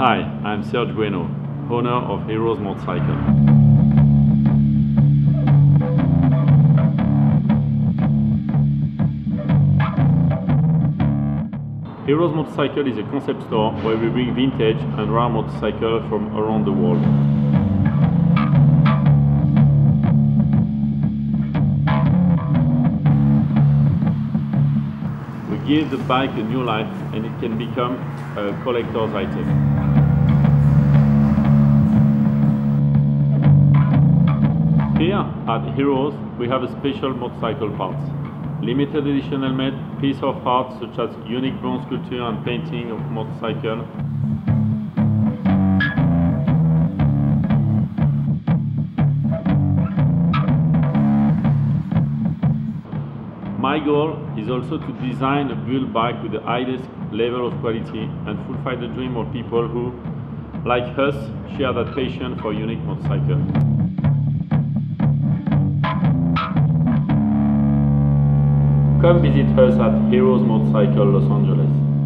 Hi, I'm Serge Bueno, owner of Heroes Motorcycle. Heroes Motorcycle is a concept store where we bring vintage and rare motorcycles from around the world. We give the bike a new life and it can become a collector's item. Here at Heroes, we have a special motorcycle parts. Limited edition helmet, piece of art such as unique bronze sculpture and painting of motorcycle. My goal is also to design a build bike with the highest level of quality and fulfill the dream of people who, like us, share that passion for unique motorcycle. Come visit us at Heroes Motorcycle Los Angeles.